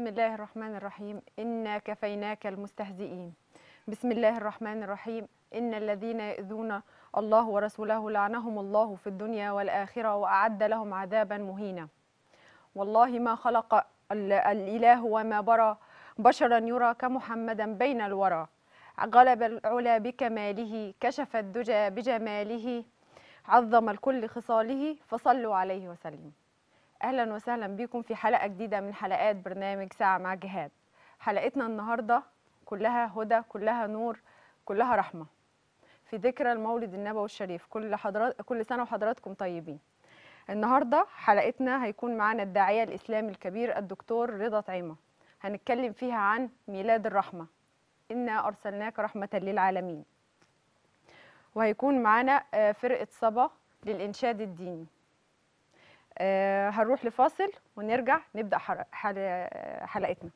بسم الله الرحمن الرحيم. إنا كفيناك المستهزئين. بسم الله الرحمن الرحيم. إن الذين يؤذون الله ورسوله لعنهم الله في الدنيا والآخرة وأعد لهم عذابا مهينا. والله ما خلق ال- الإله وما برى بشرا يرى كمحمدا بين الورى. غلب العلا بكماله كشف الدجى بجماله عظم الكل خصاله فصلوا عليه وسلموا أهلا وسهلا بكم في حلقة جديدة من حلقات برنامج ساعة مع جهاد. حلقتنا النهارده كلها هدى كلها نور كلها رحمة. في ذكرى المولد النبوي الشريف كل حضرات كل سنة وحضراتكم طيبين. النهارده حلقتنا هيكون معانا الداعية الإسلامي الكبير الدكتور رضا طعيمة. هنتكلم فيها عن ميلاد الرحمة. إنا أرسلناك رحمة للعالمين. وهيكون معانا آه، فرقة صبا للإنشاد الديني. هنروح لفاصل ونرجع نبدأ آه، حلقتنا.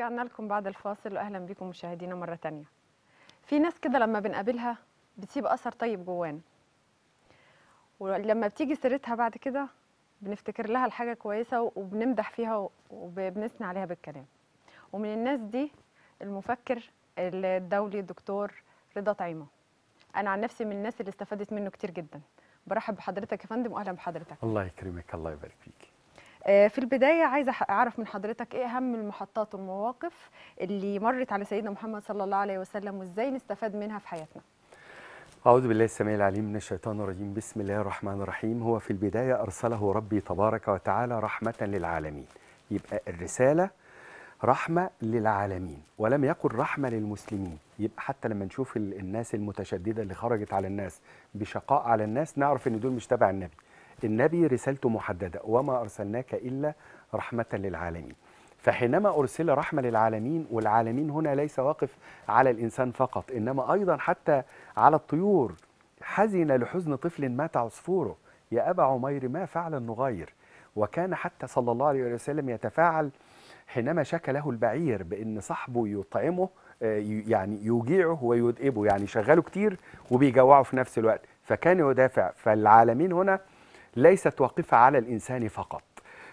ورجعنا لكم بعد الفاصل واهلا بكم مشاهدينا مرة تانية. في ناس كده لما بنقابلها بتسيب أثر طيب جوانا ولما بتيجي سيرتها بعد كده بنفتكر لها الحاجة كويسة وبنمدح فيها وبنثني عليها بالكلام. ومن الناس دي المفكر الدولي الدكتور رضا طعيمة. أنا عن نفسي من الناس اللي استفادت منه كتير جدا. برحب بحضرتك يا فندم واهلا بحضرتك. الله يكرمك الله يبارك فيك. في البداية عايزة أعرف من حضرتك إيه أهم المحطات والمواقف اللي مرت على سيدنا محمد صلى الله عليه وسلم وإزاي نستفاد منها في حياتنا؟ أعوذ بالله السميع العليم من الشيطان الرجيم. بسم الله الرحمن الرحيم. هو في البداية أرسله ربي تبارك وتعالى رحمة للعالمين. يبقى الرسالة رحمة للعالمين ولم يقل رحمة للمسلمين. يبقى حتى لما نشوف ال- الناس المتشددة اللي خرجت على الناس بشقاء على الناس نعرف إن دول مش تبع النبي. النبي رسالته محددة وما أرسلناك إلا رحمة للعالمين. فحينما أرسل رحمة للعالمين والعالمين هنا ليس واقف على الإنسان فقط إنما أيضا حتى على الطيور. حزن لحزن طفل مات عصفوره. يا أبا عمير ما فعل النغير؟ وكان حتى صلى الله عليه وسلم يتفاعل حينما شكى له البعير بأن صاحبه يطعمه آه، يعني يوجعه ويدئبه يعني شغله كتير وبيجوعه في نفس الوقت فكان يدافع. فالعالمين هنا ليست واقفة على الإنسان فقط.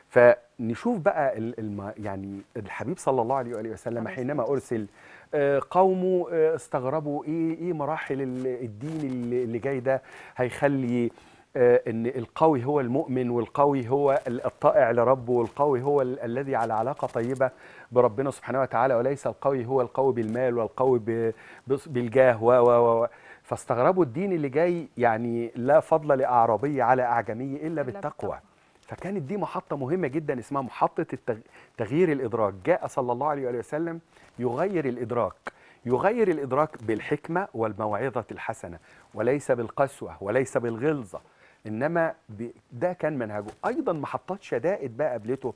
فنشوف بقى ال- الم يعني الحبيب صلى الله عليه وآله وسلم حينما أرسل آه، قومه آه، استغربوا إيه إيه مراحل ال- الدين اللي جاي ده هيخلي آه، إن القوي هو المؤمن والقوي هو ال- الطائع لربه والقوي هو ال- الذي على علاقة طيبة بربنا سبحانه وتعالى وليس القوي هو القوي بالمال والقوي بالجاه و و و فاستغربوا الدين اللي جاي يعني لا فضل لأعرابي على أعجمي إلا إلا بالتقوى. فكانت دي محطة مهمة جدا اسمها محطة التغ- تغيير الإدراك. جاء صلى الله عليه وسلم يغير الإدراك. يغير الإدراك بالحكمة والموعظة الحسنة وليس بالقسوة وليس بالغلظة. إنما ب- ده كان منهجه. أيضا محطات شدائد بقى قابلته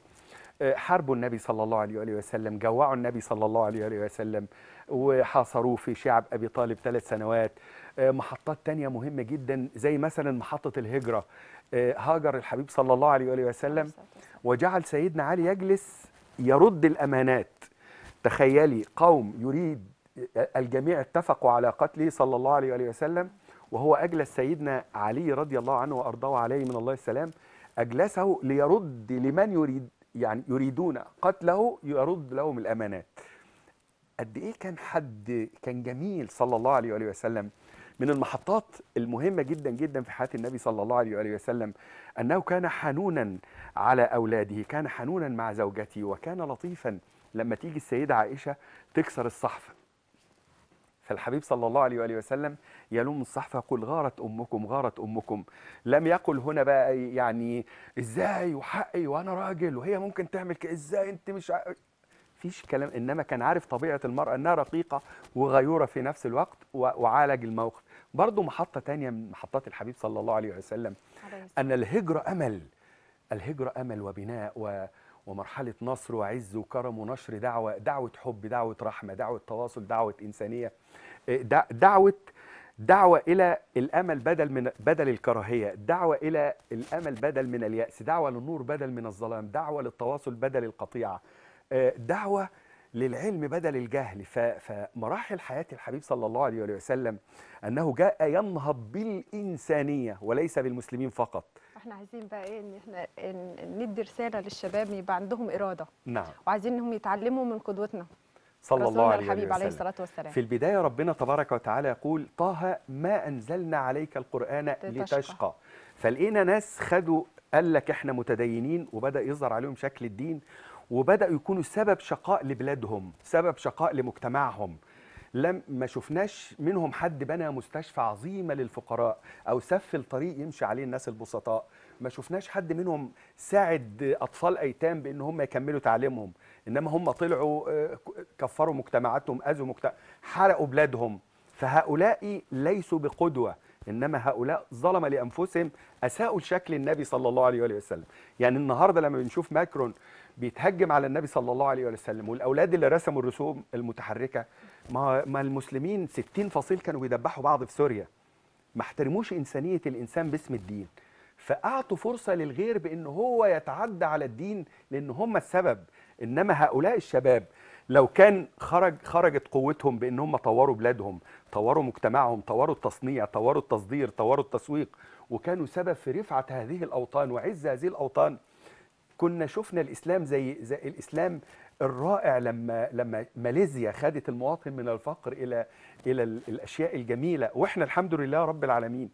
آه، حاربوا النبي صلى الله عليه وسلم جوعوا النبي صلى الله عليه وسلم وحاصروه في شعب أبي طالب ثلاث سنوات. محطات تانية مهمة جدا زي مثلا محطة الهجرة. آه، هاجر الحبيب صلى الله عليه وآله وسلم وجعل سيدنا علي يجلس يرد الأمانات. تخيلي قوم يريد الجميع اتفقوا على قتله صلى الله عليه وآله وسلم وهو أجلس سيدنا علي رضي الله عنه وأرضاه عليه من الله السلام أجلسه ليرد لمن يريد يعني يريدون قتله يرد لهم الأمانات. قد إيه كان حد كان جميل صلى الله عليه وآله وسلم؟ من المحطات المهمة جدا جدا في حياة النبي صلى الله عليه وآله وسلم أنه كان حنونا على أولاده كان حنونا مع زوجته وكان لطيفا لما تيجي السيدة عائشة تكسر الصحفة فالحبيب صلى الله عليه وآله وسلم يلوم الصحفة يقول غارت أمكم غارت أمكم. لم يقل هنا بقى يعني إزاي وحقي وأنا راجل وهي ممكن تعمل كده إزاي أنت مش فيش كلام إنما كان عارف طبيعة المرأة إنها رقيقة وغيورة في نفس الوقت وعالج الموقف. برضو محطة تانية من محطات الحبيب صلى الله عليه وسلم أن الهجرة أمل. الهجرة أمل وبناء و ومرحلة نصر وعز وكرم ونشر دعوة دعوة حب دعوة رحمة دعوة تواصل دعوة إنسانية. إيه، دع- دعوة دعوة إلى الأمل بدل من بدل الكراهية. دعوة إلى الأمل بدل من اليأس. دعوة للنور بدل من الظلام. دعوة للتواصل بدل القطيعة. دعوة للعلم بدل الجهل. فمراحل حياة الحبيب صلى الله عليه وسلم أنه جاء ينهض بالإنسانية وليس بالمسلمين فقط. إحنا عايزين بقى إيه؟ إن إحنا إن ندي رسالة للشباب يبقى عندهم إرادة. نعم. وعايزين إنهم يتعلموا من قدوتنا. صلى الله عليه الحبيب عليه وسلم. الصلاة والسلام. في البداية ربنا تبارك وتعالى يقول طه ما أنزلنا عليك القرآن لتشقى. فلقينا ناس خدوا قال لك إحنا متدينين وبدأ يظهر عليهم شكل الدين. وبدأوا يكونوا سبب شقاء لبلادهم سبب شقاء لمجتمعهم. لم ما شفناش منهم حد بنى مستشفى عظيمة للفقراء أو سفل طريق يمشي عليه الناس البسطاء. ما شفناش حد منهم ساعد أطفال أيتام بأن هم يكملوا تعليمهم. إنما هم طلعوا آه، كفروا مجتمعاتهم أذوا مجتمع حرقوا بلادهم. فهؤلاء ليسوا بقدوة إنما هؤلاء ظلم لأنفسهم أساءوا لشكل النبي صلى الله عليه وسلم. يعني النهاردة لما بنشوف ماكرون بيتهجم على النبي صلى الله عليه وسلم والأولاد اللي رسموا الرسوم المتحركة ما, ما المسلمين 60 فصيل كانوا بيدبحوا بعض في سوريا. ما احترموش إنسانية الإنسان باسم الدين. فأعطوا فرصة للغير بأن هو يتعدى على الدين لأن هم السبب. إنما هؤلاء الشباب لو كان خرج خرجت قوتهم بأن هم طوروا بلادهم طوروا مجتمعهم طوروا التصنيع طوروا التصدير طوروا التسويق وكانوا سبب في رفعة هذه الأوطان وعز هذه الأوطان كنا شفنا الإسلام زي, زي الإسلام الرائع لما لما ماليزيا خدت المواطن من الفقر إلى إلى ال- الأشياء الجميلة وإحنا الحمد لله رب العالمين.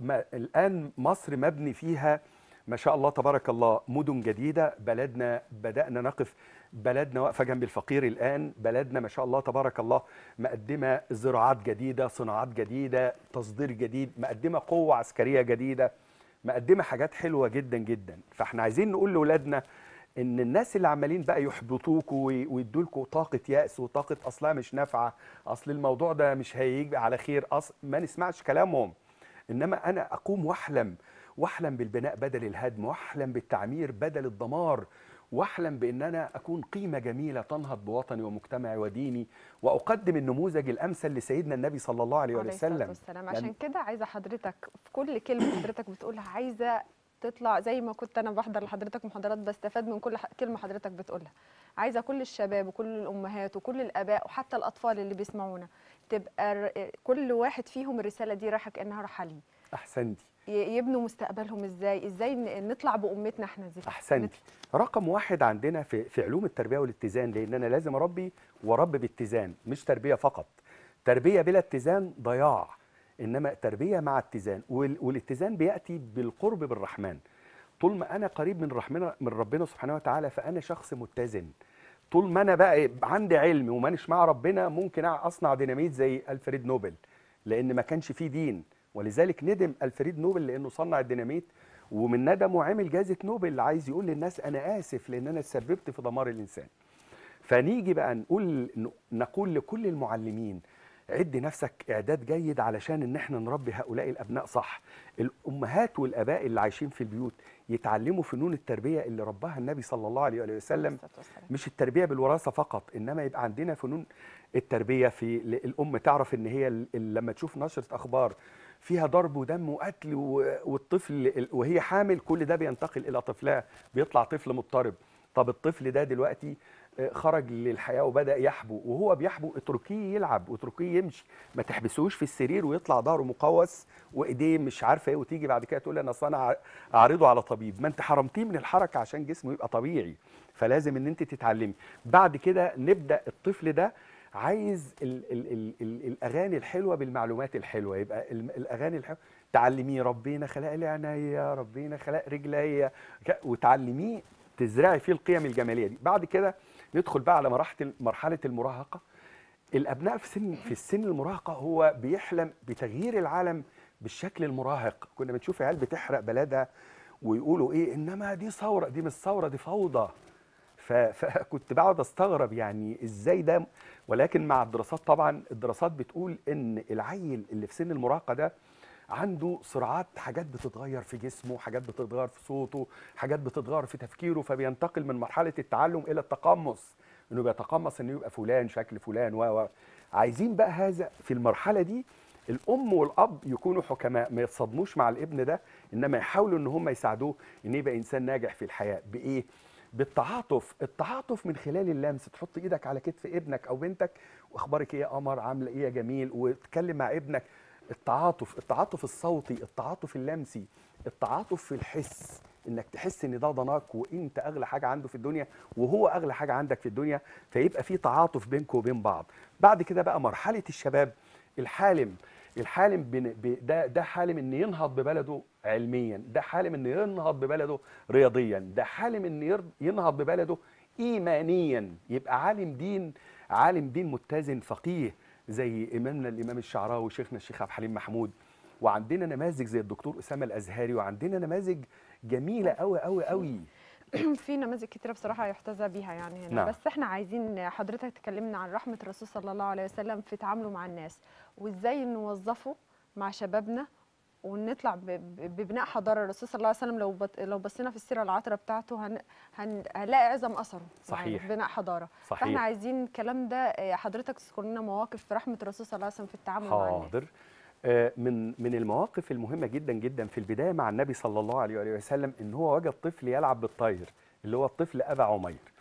ما الآن مصر مبني فيها ما شاء الله تبارك الله مدن جديدة بلدنا بدأنا نقف بلدنا واقفة جنب الفقير الآن بلدنا ما شاء الله تبارك الله مقدمة زراعات جديدة صناعات جديدة تصدير جديد مقدمة قوة عسكرية جديدة. مقدمة حاجات حلوة جدا جدا. فإحنا عايزين نقول لاولادنا إن الناس اللي عمالين بقى يحبطوكوا وي- ويدولكوا طاقة يأس وطاقة أصلها مش نافعة أصل الموضوع ده مش هيجي على خير أصل ما نسمعش كلامهم. إنما أنا أقوم وأحلم وأحلم بالبناء بدل الهدم وأحلم بالتعمير بدل الدمار. واحلم بان أنا اكون قيمة جميلة تنهض بوطني ومجتمعي وديني واقدم النموذج الامثل لسيدنا النبي صلى الله عليه عليه الصلاة وسلم. والسلام. عشان كده عايزة حضرتك في كل كلمة حضرتك بتقولها عايزة تطلع زي ما كنت أنا بحضر لحضرتك محاضرات بستفاد من كل كلمة حضرتك بتقولها. عايزة كل الشباب وكل الأمهات وكل الآباء وحتى الأطفال اللي بيسمعونا تبقى كل واحد فيهم الرسالة دي رايحة كأنها رايحة ليه. احسنتي يبنوا مستقبلهم إزاي؟ إزاي نطلع بأمتنا إحنا دي احسنتي رقم واحد عندنا في في علوم التربية والاتزان لأن أنا لازم أربي واربي باتزان مش تربية فقط. تربية بلا اتزان ضياع إنما تربية مع اتزان. وال- والاتزان بيأتي بالقرب بالرحمن. طول ما أنا قريب من رحمنا من ربنا سبحانه وتعالى فأنا شخص متزن. طول ما أنا بقى عندي علم ومانيش مع ربنا ممكن أصنع ديناميت زي ألفريد نوبل لأن ما كانش فيه دين. ولذلك ندم ألفريد نوبل لأنه صنع الديناميت ومن ندمه عمل جائزة نوبل. عايز يقول للناس أنا آسف لأن أنا تسببت في دمار الإنسان. فنيجي بقى نقول نقول لكل المعلمين عد نفسك إعداد جيد علشان إن إحنا نربي هؤلاء الأبناء صح. الأمهات والآباء اللي عايشين في البيوت يتعلموا فنون التربية اللي رباها النبي صلى الله عليه وسلم. مش التربية بالوراثة فقط إنما يبقى عندنا فنون التربية في الأم تعرف إن هي لما تشوف نشرة أخبار فيها ضرب ودم وقتل والطفل ال- وهي حامل كل ده بينتقل إلى طفلها بيطلع طفل مضطرب. طب الطفل ده دلوقتي آه، خرج للحياة وبدأ يحبو وهو بيحبو اتركيه يلعب واتركيه يمشي. ما تحبسوش في السرير ويطلع ظهره مقوس وإيديه مش عارفة إيه وتيجي بعد كده تقول أنا أصل أنا أعرضه على طبيب. ما أنت حرمتيه من الحركة عشان جسمه يبقى طبيعي. فلازم إن أنت تتعلمي. بعد كده نبدأ الطفل ده عايز ال ال ال ال الأغاني الحلوة بالمعلومات الحلوة. يبقى ال- الأغاني الحلوة تعلميه ربنا خلق لي عينيا ربنا خلق رجليا وتعلميه تزرعي فيه القيم الجمالية دي. بعد كده ندخل بقى على مرحله مرحلة المراهقة. الأبناء في سن في السن المراهقة هو بيحلم بتغيير العالم بالشكل المراهق. كنا بنشوف عيال بتحرق بلدها ويقولوا إيه إنما دي ثورة دي مش ثورة دي فوضى. فكنت بقعد أستغرب يعني إزاي ده. ولكن مع الدراسات طبعا الدراسات بتقول إن العيل اللي في سن المراهقة ده عنده صراعات حاجات بتتغير في جسمه حاجات بتتغير في صوته حاجات بتتغير في تفكيره فبينتقل من مرحلة التعلم إلى التقمص. إنه بيتقمص إنه يبقى فلان شكل فلان و و. عايزين بقى هذا في المرحلة دي الأم والأب يكونوا حكماء. ما يتصدموش مع الابن ده إنما يحاولوا إن هم يساعدوه إن يبقى إنسان ناجح في الحياة. بإيه؟ بالتعاطف التعاطف من خلال اللمس تحط إيدك على كتف ابنك أو بنتك واخبارك إيه يا قمر؟ عاملة إيه يا جميل؟ وتتكلم مع ابنك. التعاطف التعاطف الصوتي التعاطف اللمسي التعاطف في الحس إنك تحس إن ده ضناك وإنت أغلى حاجة عنده في الدنيا وهو أغلى حاجة عندك في الدنيا فيبقى في تعاطف بينكم وبين بعض. بعد كده بقى مرحلة الشباب الحالم. الحالم ده ده حالم ان ينهض ببلده علميا ده حالم ان ينهض ببلده رياضيا ده حالم ان ينهض ببلده ايمانيا. يبقى عالم دين عالم دين متزن فقيه زي إمامنا الإمام الشعراوي شيخنا الشيخ عبد الحليم محمود. وعندنا نماذج زي الدكتور أسامة الأزهري وعندنا نماذج جميلة قوي قوي قوي في نماذج كتيرة بصراحة يحتذى بيها يعني هنا. نعم. بس إحنا عايزين حضرتك تكلمنا عن رحمة الرسول صلى الله عليه وسلم في تعامله مع الناس. وإزاي نوظفه مع شبابنا ونطلع ببناء حضارة الرسول صلى الله عليه وسلم. لو بط... لو بصينا في السيرة العطرة بتاعته هن... هن... هنلاقي عظم يعني صحيح. في بناء حضارة. صحيح. فإحنا عايزين الكلام ده آه، حضرتك تذكر لنا مواقف في رحمة الرسول صلى الله عليه وسلم في التعامل مع الناس. حاضر. آه، من من المواقف المهمة جدا جدا في البداية مع النبي صلى الله عليه وسلم إن هو وجد طفل يلعب بالطير اللي هو الطفل أبا عمير.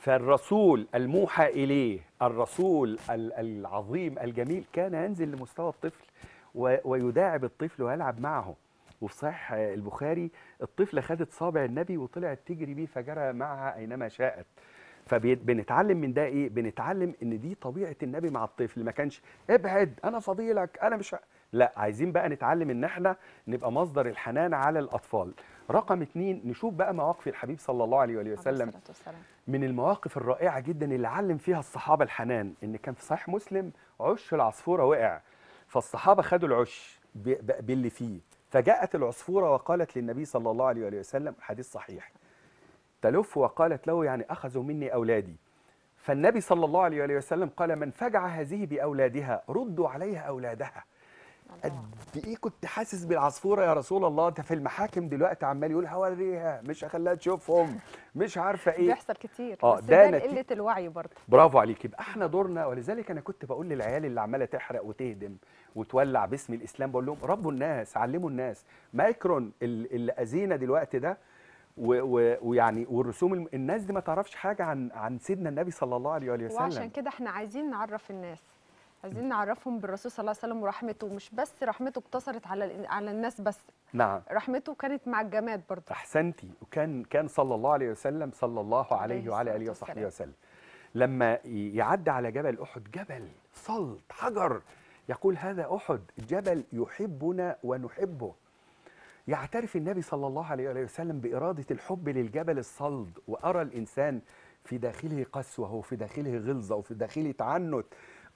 فالرسول الموحى إليه الرسول ال- العظيم الجميل كان ينزل لمستوى الطفل ويداعب الطفل ويلعب معه. وفي صحيح البخاري الطفلة خدت صابع النبي وطلعت تجري بيه فجرى معها أينما شاءت. فبنتعلم من ده إيه؟ بنتعلم إن دي طبيعة النبي مع الطفل. ما كانش ابعد أنا فضيلك أنا مش لا عايزين بقى نتعلم إن إحنا نبقى مصدر الحنان على الأطفال. رقم اتنين نشوف بقى مواقف الحبيب صلى الله عليه وسلم. من المواقف الرائعة جدا اللي علم فيها الصحابة الحنان إن كان في صحيح مسلم عش العصفورة وقع. فالصحابة خدوا العش باللي فيه. فجاءت العصفورة وقالت للنبي صلى الله عليه وسلم حديث صحيح. تلف وقالت له يعني أخذوا مني أولادي. فالنبي صلى الله عليه وسلم قال من فجع هذه بأولادها ردوا عليها أولادها. قد إيه كنت حاسس بالعصفورة يا رسول الله؟ ده في المحاكم دلوقتي عمال يقول هوريها مش هخليها تشوفهم مش عارفة إيه. بيحصل كتير آه، بس ده ده نتي- قلة الوعي برضه. برافو عليك. يبقى إحنا دورنا ولذلك أنا كنت بقول للعيال اللي عمالة تحرق وتهدم وتولع باسم الإسلام بقول لهم ربوا الناس علموا الناس. مايكرون ال- اللي اذينا دلوقتي ده و- و- ويعني والرسوم الناس دي ما تعرفش حاجة عن عن سيدنا النبي صلى الله عليه وآله وعشان وسلم كده إحنا عايزين نعرف الناس عايزين نعرفهم بالرسول صلى الله عليه وسلم ورحمته مش بس رحمته اقتصرت على على الناس بس. نعم. رحمته كانت مع الجماد برضه. أحسنتي. وكان كان صلى الله عليه وسلم صلى الله عليه وعلى آله وصحبه. وسلم. لما يعدي على جبل أحد جبل صلت حجر يقول هذا أحد جبل يحبنا ونحبه. يعترف النبي صلى الله عليه وسلم بإرادة الحب للجبل الصلد وأرى الإنسان في داخله قسوة وفي داخله غلظة وفي داخله تعنت.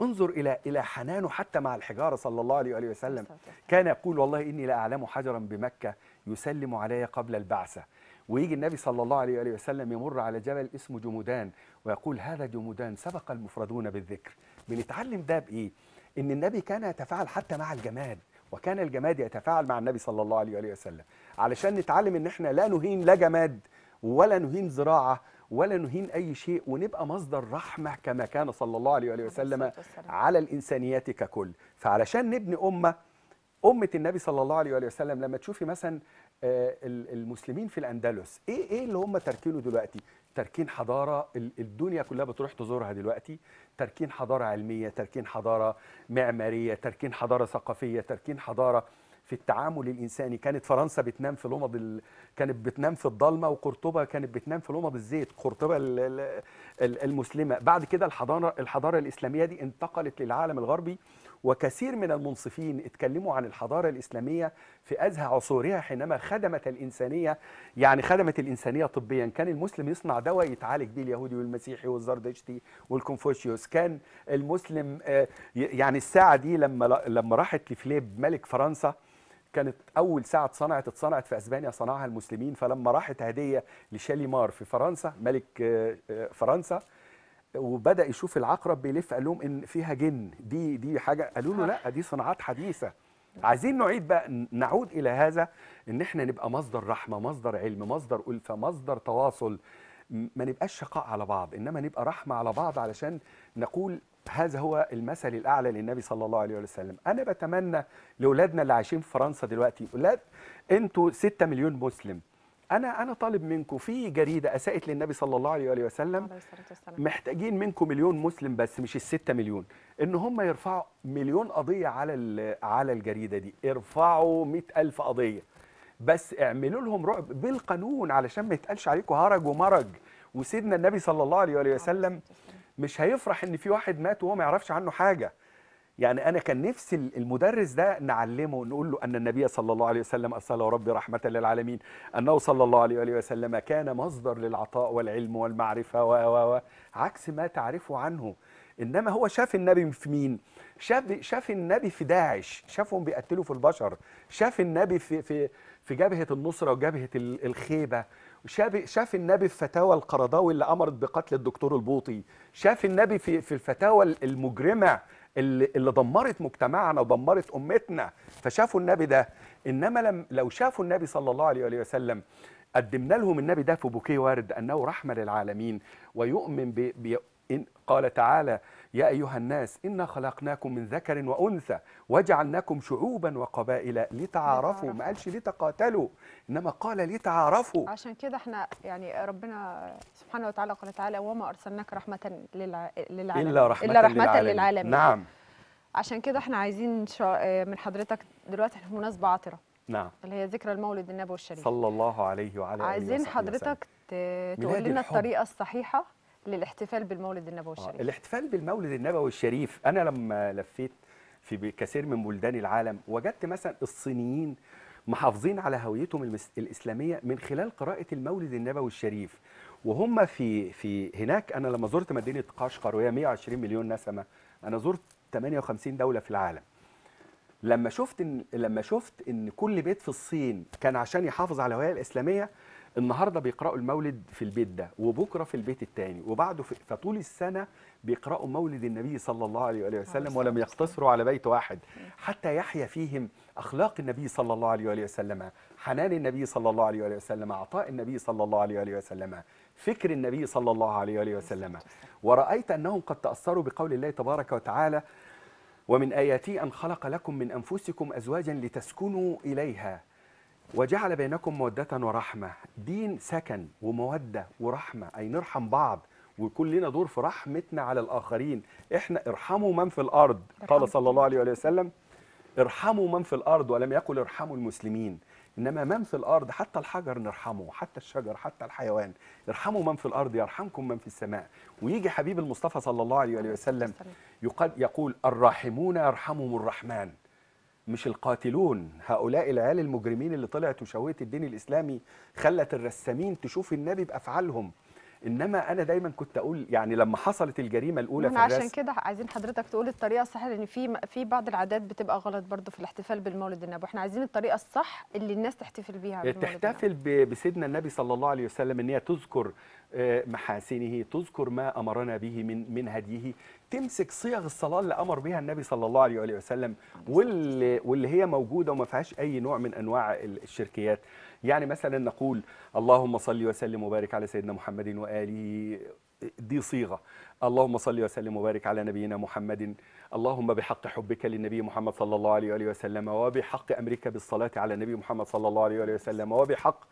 انظر إلى إلى حنانه حتى مع الحجارة صلى الله عليه وآله وسلم. كان يقول والله إني لأعلم حجرا بمكة يسلم علي قبل البعثة ويجي النبي صلى الله عليه وآله وسلم يمر على جبل اسمه جمودان ويقول هذا جمودان سبق المفردون بالذكر بنتعلم ده بإيه؟ إن النبي كان يتفاعل حتى مع الجماد وكان الجماد يتفاعل مع النبي صلى الله عليه وآله وسلم علشان نتعلم إن إحنا لا نهين لا جماد ولا نهين زراعة ولا نهين أي شيء ونبقى مصدر رحمة كما كان صلى الله عليه وآله وسلم. على الإنسانيات ككل فعلشان نبني أمة أمة النبي صلى الله عليه وآله وسلم لما تشوفي مثلا آه، ال- المسلمين في الأندلس إيه إيه اللي هم تاركينه دلوقتي؟ تاركين حضارة ال- الدنيا كلها بتروح تزورها دلوقتي تاركين حضارة علمية تاركين حضارة معمارية تاركين حضارة ثقافية تاركين حضارة التعامل الإنساني. كانت فرنسا بتنام في لمض ال... كانت بتنام في الضلمة وقرطبة كانت بتنام في لمض الزيت قرطبة ال... ال- ال- المسلمة. بعد كده الحضارة الحضارة الإسلامية دي انتقلت للعالم الغربي وكثير من المنصفين اتكلموا عن الحضارة الإسلامية في أزهى عصورها حينما خدمت الإنسانية يعني خدمت الإنسانية طبيا. كان المسلم يصنع دواء يتعالج بيه اليهودي والمسيحي والزردشتي والكونفوشيوس كان المسلم آه، يعني الساعة دي لما لما راحت لفليب ملك فرنسا كانت أول ساعة اتصنعت اتصنعت في أسبانيا صنعها المسلمين فلما راحت هدية لشاليمار في فرنسا ملك آه، آه، فرنسا وبدأ يشوف العقرب بيلف قال لهم إن فيها جن. دي دي حاجة قالوا له لا دي صناعات حديثة. عايزين نعيد بقى نعود إلى هذا إن إحنا نبقى مصدر رحمة مصدر علم مصدر ألفة مصدر تواصل. ما نبقاش شقاء على بعض إنما نبقى رحمة على بعض علشان نقول هذا هو المثل الأعلى للنبي صلى الله عليه وسلم. أنا بتمنى لأولادنا اللي عايشين في فرنسا دلوقتي أولاد أنتوا 6 مليون مسلم. أنا أنا طالب منكم. في جريدة اساءت للنبي صلى الله عليه وسلم. محتاجين منكم مليون مسلم بس مش الستة مليون. إن هم يرفعوا مليون قضية على على الجريدة دي. ارفعوا مئة ألف قضية. بس اعملوا لهم رعب بالقانون علشان ما يتقالش عليكم هرج ومرج. وسيدنا النبي صلى الله عليه وسلم مش هيفرح إن في واحد مات وهو ما يعرفش عنه حاجة. يعني أنا كان نفسي المدرس ده نعلمه نقول له أن النبي صلى الله عليه وسلم أرسله ربي رحمة للعالمين أنه صلى الله عليه وآله وسلم كان مصدر للعطاء والعلم والمعرفة و و و عكس ما تعرفه عنه. إنما هو شاف النبي في مين؟ شاف شاف النبي في داعش شافهم بيقتلوا في البشر شاف النبي في في في جبهة النصرة وجبهة ال- الخيبة. شاف شاف النبي في فتاوى القرضاوي اللي أمرت بقتل الدكتور البوطي؟ شاف النبي في في الفتاوى المجرمة اللي, اللي دمرت مجتمعنا ودمرت أمتنا فشافوا النبي ده. إنما لم لو شافوا النبي صلى الله عليه وآله وسلم قدمنا لهم النبي ده في بوكيه ورد أنه رحمة للعالمين ويؤمن ب قال تعالى يا أيها الناس إنا خلقناكم من ذكر وأنثى وجعلناكم شعوبا وقبائل لتعارفوا ما قالش لتقاتلوا إنما قال لتعارفوا عشان كده إحنا يعني ربنا سبحانه وتعالى قال تعالى وما أرسلناك رحمة للع... للعالمين إلا رحمة, إلا رحمة للعالمين. للعالمين نعم عشان كده إحنا عايزين. من حضرتك دلوقتي إحنا في مناسبة عطرة نعم اللي هي ذكرى المولد النبوي الشريف صلى الله عليه وعلى آله عايزين وصحبه وسلم. حضرتك. تقول لنا الحب. الطريقة الصحيحة للاحتفال بالمولد النبوي آه، الشريف. الاحتفال بالمولد النبوي الشريف أنا لما لفيت في كثير من بلدان العالم وجدت مثلا الصينيين محافظين على هويتهم الإسلامية من خلال قراءة المولد النبوي الشريف. وهم في في هناك أنا لما زرت مدينة قشقر وهي 120 مليون نسمة أنا زرت 58 دولة في العالم. لما شفت إن لما شفت إن كل بيت في الصين كان عشان يحافظ على الهوية الإسلامية النهارده بيقرأوا المولد في البيت ده وبكرة في البيت الثاني وبعده في فطول السنة بيقرأوا مولد النبي صلى الله عليه وآله وسلم ولم يقتصروا على بيت واحد. حتى يحيا فيهم أخلاق النبي صلى الله عليه وآله وسلم حنان النبي صلى الله عليه وآله وسلم عطاء النبي صلى الله عليه وآله وسلم فكر النبي صلى الله عليه وآله وسلم. ورأيت أنهم قد تأثروا بقول الله تبارك وتعالى ومن آياته أن خلق لكم من أنفسكم أزواجا لتسكنوا إليها. وجعل بينكم مودة ورحمة دين سكن ومودة ورحمة أي نرحم بعض ويكون لنا دور في رحمتنا على الآخرين. إحنا ارحموا من في الأرض قال صلى الله عليه وسلم. ارحموا من في الأرض ولم يقل ارحموا المسلمين. إنما من في الأرض حتى الحجر نرحمه حتى الشجر حتى الحيوان. ارحموا من في الأرض يرحمكم من في السماء. ويجي حبيب المصطفى صلى الله عليه وسلم يقول الراحمون يرحمهم الرحمن. مش القاتلون هؤلاء العيال المجرمين اللي طلعت وشوهت الدين الإسلامي خلت الرسامين تشوف النبي بأفعالهم. إنما أنا دايما كنت أقول يعني لما حصلت الجريمة الأولى في إحنا عشان الرسم كده عايزين حضرتك تقول الطريقة الصح لأن في في بعض العادات بتبقى غلط برضو في الاحتفال بالمولد النبوي. إحنا عايزين الطريقة الصح اللي الناس تحتفل بيها. تحتفل بسيدنا النبي صلى الله عليه وسلم إن هي تذكر آه، محاسنه تذكر ما أمرنا به من من هديه. تمسك صيغ الصلاة اللي أمر بها النبي صلى الله عليه وآله وسلم واللي واللي هي موجودة وما فيهاش أي نوع من أنواع ال- الشركيات. يعني مثلا نقول اللهم صل وسلم وبارك على سيدنا محمد وآله دي صيغة. اللهم صل وسلم وبارك على نبينا محمد. اللهم بحق حبك للنبي محمد صلى الله عليه وآله وسلم وبحق أمرك بالصلاة على النبي محمد صلى الله عليه وآله وسلم وبحق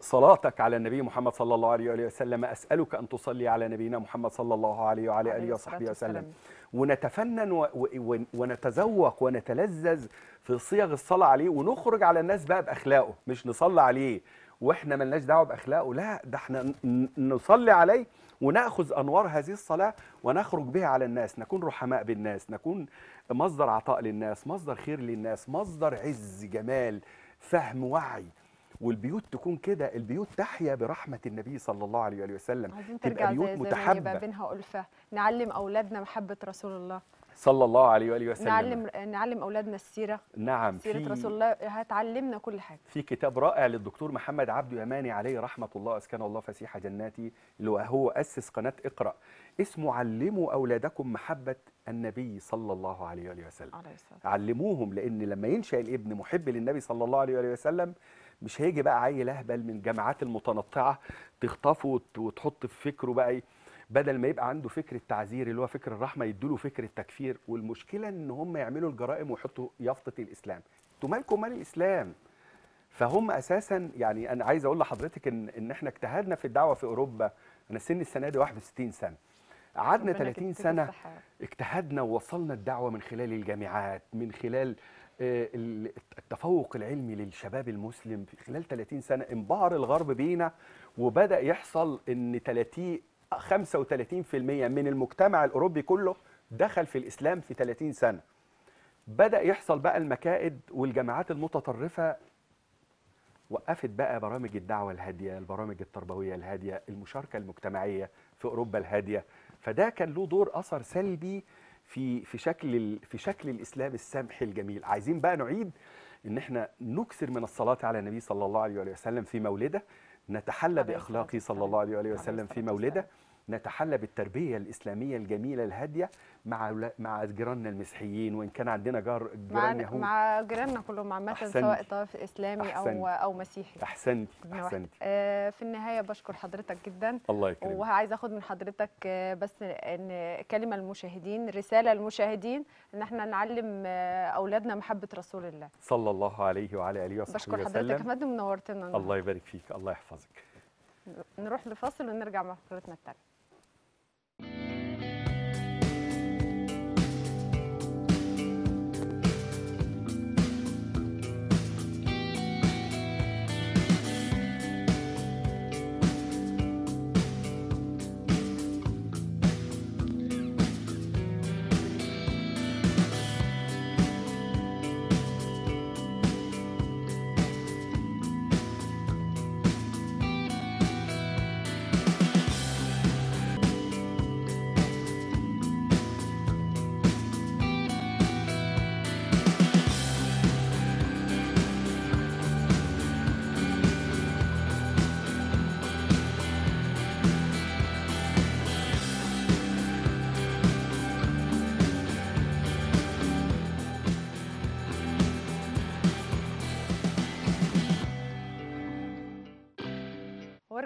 صلاتك على النبي محمد صلى الله عليه وآله وسلم أسألك أن تصلي على نبينا محمد صلى الله عليه وعلى آله وصحبه وسلم. ونتفنن ونتذوق ونتلذذ في صيغ الصلاة عليه ونخرج على الناس بقى بأخلاقه مش نصلي عليه وإحنا ملناش دعوة بأخلاقه لا ده إحنا نصلي عليه ونأخذ أنوار هذه الصلاة ونخرج بها على الناس نكون رحماء بالناس نكون مصدر عطاء للناس مصدر خير للناس مصدر عز جمال فهم وعي والبيوت تكون كده البيوت تحيا برحمة النبي صلى الله عليه وسلم. عايزين تبقى ترجع بيوت زي متحبة. يبقى بينها ألفة. نعلم أولادنا محبة رسول الله. صلى الله عليه وآله وسلم. نعلم نعلم أولادنا السيرة. نعم سيرة في رسول الله. هتعلمنا كل حاجة. في كتاب رائع للدكتور محمد عبده يماني عليه رحمة الله أسكن الله فسيح جناتي اللي هو- أسس قناة اقرأ. اسمه علموا أولادكم محبة النبي صلى الله عليه وآله وسلم. عليه الصلاة علموهم لأن لما ينشأ الابن محب للنبي صلى الله عليه وآله وسلم مش هيجي بقى عيل أهبل من الجامعات المتنطعة تخطفه وت- وتحط في فكره بقى إيه بدل ما يبقى عنده فكر التعذير اللي هو فكر الرحمة يدوله فكر التكفير. والمشكلة إن هم يعملوا الجرائم ويحطوا يافطة الإسلام. أنتوا مالكم مال الإسلام؟ فهم أساسا يعني أنا عايز أقول لحضرتك ان إن إحنا اجتهدنا في الدعوة في أوروبا. أنا سني السنة دي 61 سنة. قعدنا ربنا 30 يديك سنة. اجتهدنا ووصلنا الدعوة من خلال الجامعات من خلال ال- التفوق العلمي للشباب المسلم خلال 30 سنة انبهر الغرب بينا وبدأ يحصل إن 30 35% من المجتمع الأوروبي كله دخل في الإسلام في 30 سنة. بدأ يحصل بقى المكائد والجامعات المتطرفة وقفت بقى برامج الدعوة الهادية البرامج التربوية الهادية المشاركة المجتمعية في أوروبا الهادية. فده كان له دور أثر سلبي في في شكل في شكل الإسلام السمح الجميل عايزين بقى نعيد إن إحنا نكثر من الصلاة على النبي صلى الله عليه وآله وسلم في مولده نتحلى بأخلاقه صلى. الله عليه وسلم في مولده. نتحلى بالتربية الإسلامية الجميلة الهادية مع مع جيراننا المسيحيين وإن كان عندنا جار جيران يهود. مع جيراننا كلهم عامة. سواء طرف إسلامي أو أحسنتي. أو مسيحي. أحسنتي. أحسنتي آه، في النهاية بشكر حضرتك جدا. الله يكرمك. وعايزه أخد من حضرتك آه، بس إن كلمة للمشاهدين رسالة للمشاهدين إن إحنا نعلم آه، أولادنا محبة رسول الله. صلى الله عليه وعلى آله وصحبه بشكر حضرتك. يا وسلم فندم النهاردة. الله يبارك فيك. الله يحفظك. نروح لفاصل ونرجع مع فقرتنا التانية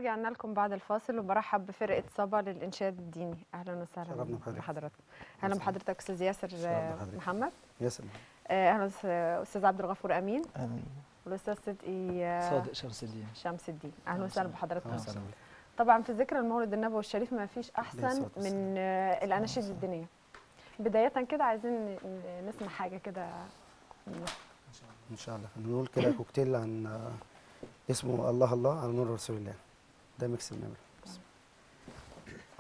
ورجعنا لكم بعد الفاصل وبرحب بفرقة صبا للإنشاد الديني. أهلا وسهلا بحضرتك. أهلا بحضرتك. أستاذ ياسر. محمد. ياسر آه، أهلا أستاذ عبد الغفور أمين. آمين. والأستاذ صدقي آه، صادق شمس الدين. شمس الدين. أهلا أهلا وسهلا. بحضرتك. طبعا في ذكرى المولد النبوي الشريف ما فيش أحسن. من الأناشيد الدينية. بداية كده عايزين نسمع حاجة كده. إن شاء الله. نقول كده كوكتيل عن اسمه الله الله على نور رسول الله. ده ميكس بنعمله بس.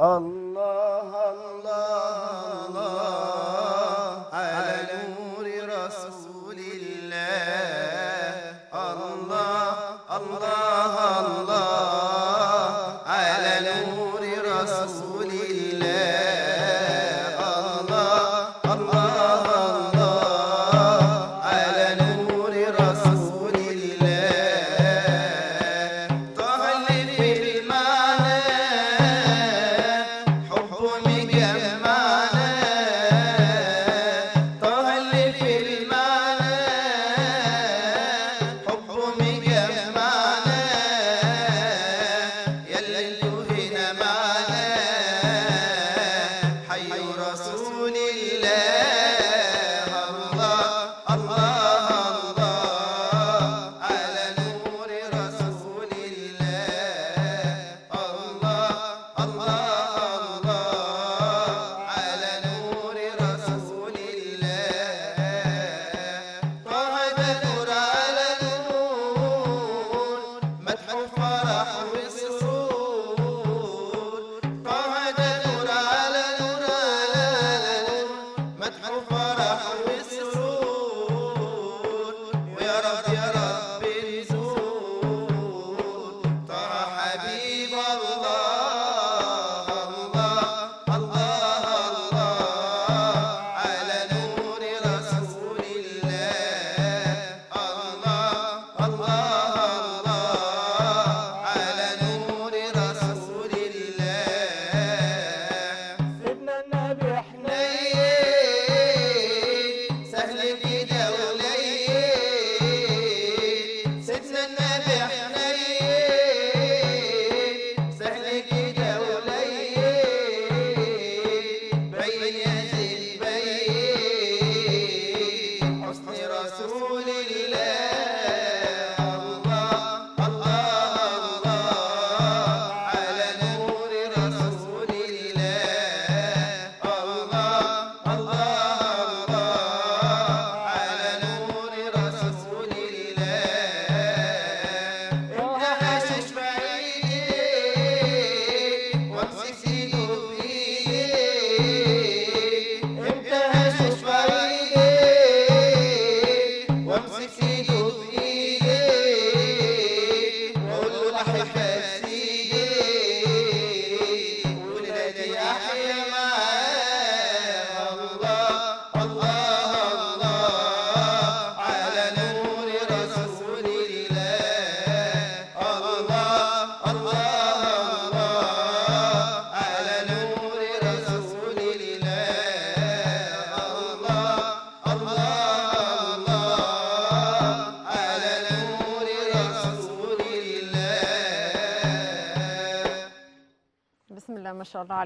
الله الله الله على نور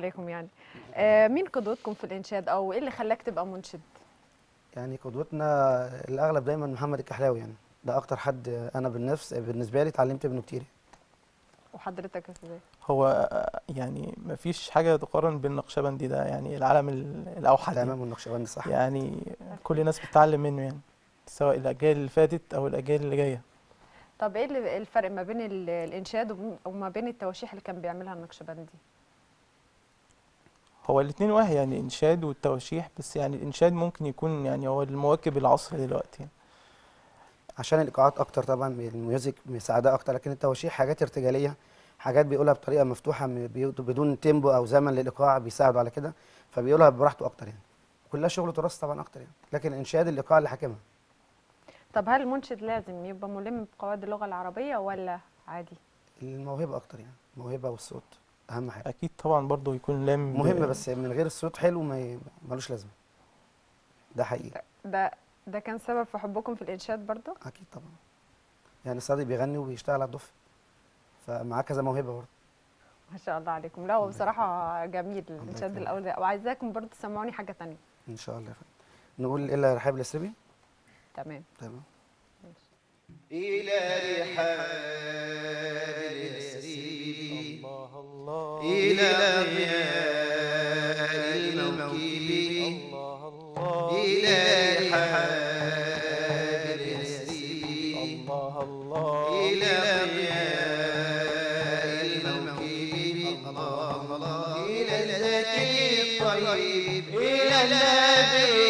عليكم يعني. آه مين قدوتكم في الإنشاد أو إيه اللي خلاك تبقى منشد؟ يعني قدوتنا الأغلب دايما محمد الكحلاوي يعني. ده أكتر حد أنا بالنفس بالنسبة لي اتعلمت منه كتير. وحضرتك إزاي؟ هو آه، يعني مفيش حاجة تقارن بالنقشبندي ده يعني العالم ال- الأوحد يعني. تمام والنقشبندي صح. يعني كل الناس بتتعلم منه يعني سواء الأجيال اللي فاتت أو الأجيال اللي جاية. طب إيه اللي- الفرق ما بين ال- الإنشاد وم- وما بين التواشيح اللي كان بيعملها النقشبندي؟ هو الاتنين واحد يعني الإنشاد والتواشيح بس يعني الإنشاد ممكن يكون يعني هو المواكب العصر دلوقتي. يعني. عشان الإيقاعات أكتر طبعا ال music مساعدة أكتر لكن التواشيح حاجات ارتجالية حاجات بيقولها بطريقة مفتوحة بدون tempo أو زمن للإيقاع بيساعدوا على كده فبيقولها براحته أكتر يعني. كلها شغل تراث طبعا أكتر يعني لكن الانشاد الإيقاع اللي حاكمها طب هل المنشد لازم يبقى ملم بقواعد اللغة العربية ولا عادي؟ الموهبة أكتر يعني الموهبة والصوت. أهم حاجة. أكيد طبعا برضو يكون لام مهم بس من غير الصوت حلو ما ملوش لازمة. ده حقيقي. ده ده كان سبب في حبكم في الانشاد برضه أكيد طبعا. يعني صادق بيغني وبيشتغل على الضف فمعاه كذا موهبة برضه ما شاء الله عليكم. لا هو بصراحة جميل الانشاد. الأول. ده وعايزاكم برضه تسمعوني حاجة تانية. إن شاء الله يا فندم. نقول إلا رحاب الأسربي؟ تمام. تمام. إلى رحاب إلى ضياء الموكب الله. الله إلى الله الله. إلى ضياء الموكب الله الله. إلى الذكي الطيب إلى النبي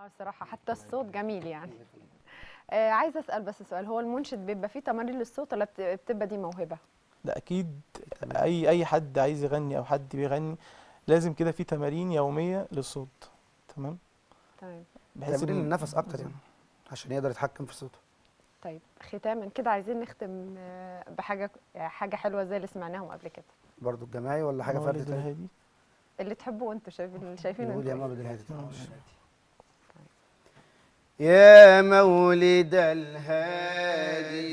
الله الصراحة حتى الصوت جميل يعني. آه عايزة أسأل بس سؤال هو المنشد بيبقى فيه تمارين للصوت ولا بت- بتبقى دي موهبة؟ ده أكيد أي أي حد عايز يغني أو حد بيغني لازم كده في تمارين يومية للصوت تمام؟ تمام بحيث تمرين إن- النفس أكتر يعني عشان يقدر يتحكم في صوته طيب ختاما كده عايزين نختم آه، بحاجة حاجة حلوة زي اللي سمعناهم قبل كده. برضو الجماعي ولا حاجة الهادي. اللي تحبوا أنتوا شايفين شايفين نقول يا أنتوا مولد الهادي. يا مولد الهادي.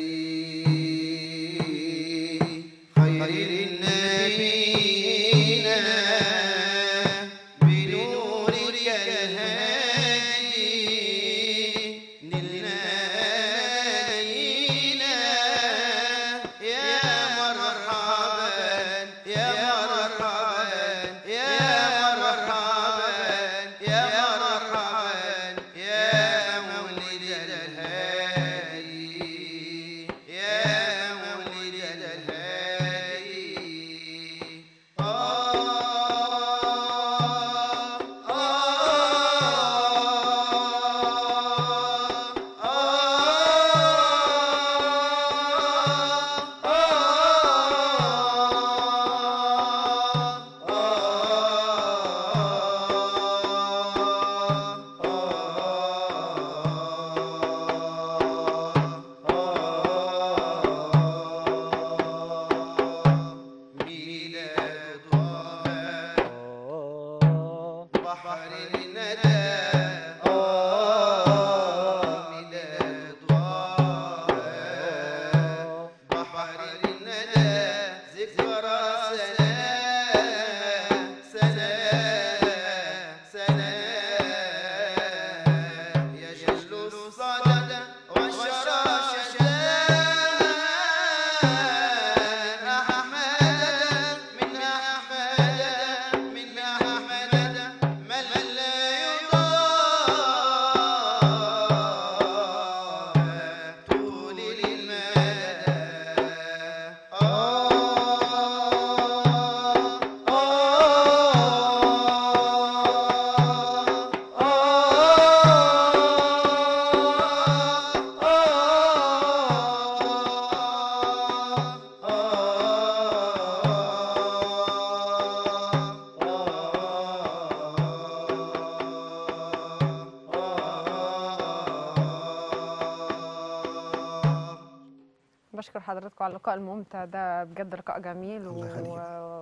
على اللقاء الممتع ده بجد لقاء جميل. و...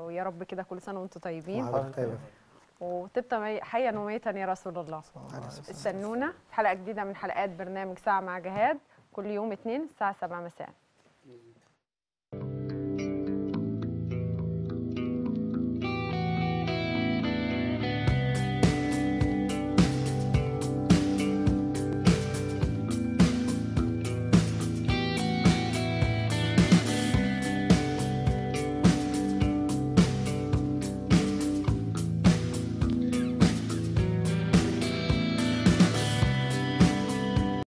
ويا رب كده كل سنة وأنتم طيبين. طيب مي- حيا وميتا يا رسول الله. استنونا في حلقة جديدة من حلقات برنامج ساعة مع جهاد كل يوم اثنين الساعة 7 مساء.